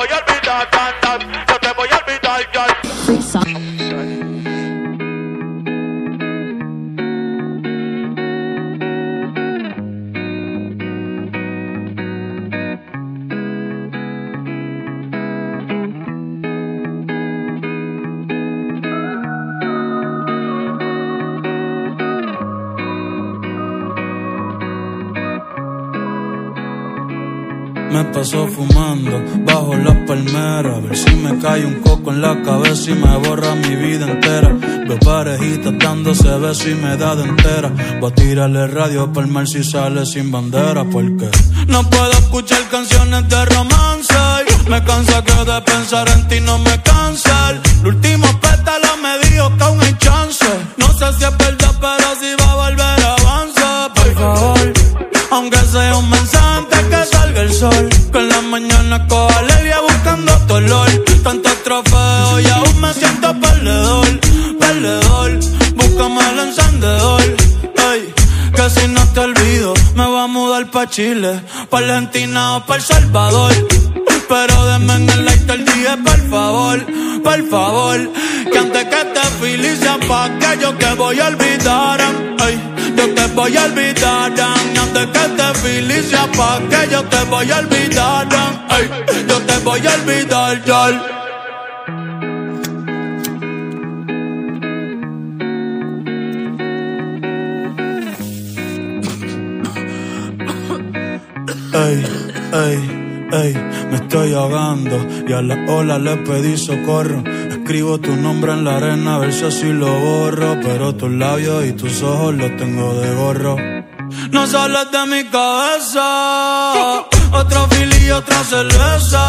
voy a Me paso fumando bajo las palmeras. A ver si me cae un coco en la cabeza y me borra mi vida entera. Veo parejitas dándose besos y me da de entera. Voy a tirarle radio para el mar si sale sin bandera. Porque no puedo escuchar canciones de romance. Me cansa que de pensar en ti no me cansa. El último pétalo me sol. Que en la mañana coja alegría buscando tu olor. Tantos trofeos y aún me siento perdedor, perdedor. Búscame el encendedor, ey. Que si no te olvido, me voy a mudar pa' Chile, pa' Argentina o pa' El Salvador. Pero denme en el like el día, por favor, por favor. Que antes que te feliz pa' que yo que voy a olvidar. Ay, yo te voy a olvidar. Antes que te feliz pa' que yo te voy a olvidar. Ay, yo te voy a olvidar, ya. Ey, ey, ey, me estoy ahogando y a la ola le pedí socorro. Escribo tu nombre en la arena a ver si así lo borro, pero tus labios y tus ojos los tengo de gorro. No sales de mi cabeza, otro fili y otra cerveza.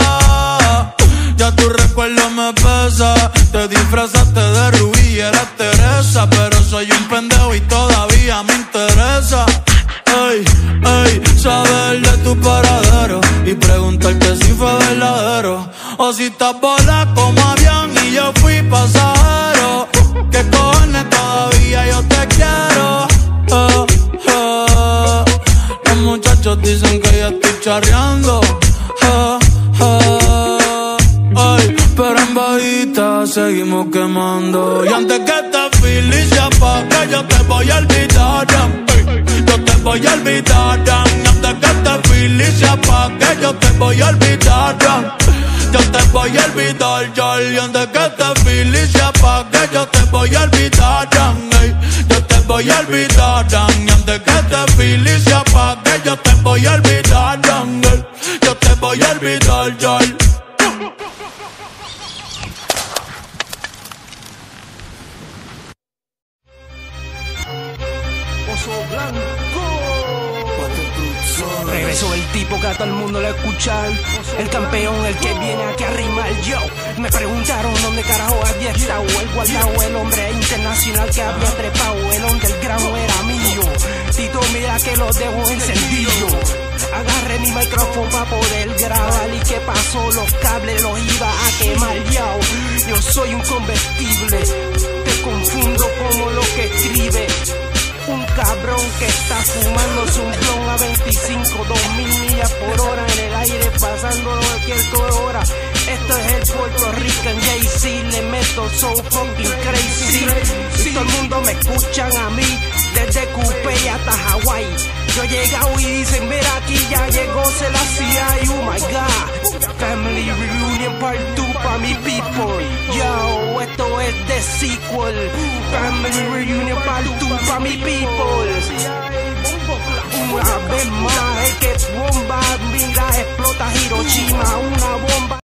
Ya tu recuerdo me pesa, te disfrazaste de rubí y eras Teresa, pero soy un pendejo y todavía me interesa. Ey, ey, saber de tu paradero y preguntarte si fue verdadero o si estás bola como avión y yo fui pasajero. Seguimos quemando. Y antes que te feliz ya pa' que yo te voy a olvidar. Yo te voy a olvidar. Antes que te feliz ya pa' que yo te voy a olvidar. Yo te voy a olvidar. Y antes que te feliz ya pa' que yo te voy a olvidar. Yo te voy a olvidar. Y antes que te feliz ya pa' que yo te voy a olvidar. Yo te voy a olvidar. Oso. Regresó el tipo que a todo el mundo le escuchan. El campeón, el que viene aquí a rimar yo. Me preguntaron dónde carajo había estado el guardado, el hombre internacional que había trepado. El underground era mío. Tito, mira que lo dejo encendido. Agarré mi micrófono para poder grabar y qué pasó, los cables los iba a quemar yo. Yo soy un convertible, que está fumando un blon a 25, 2000 millas por hora en el aire, pasándolo cualquier hora. Esto es el Puerto Rican Jay-Z, le meto so fucking crazy. Y todo el mundo me escuchan a mí, desde Coupé hasta Hawái. Yo he llegado y dicen, mira aquí ya llegó Selassie, oh my god. Family Reunion Part 2 pa' mi people. Yo, esto es de sequel. Family Reunion Part 2 pa' mi people. Bomba, Minga explota Hiroshima.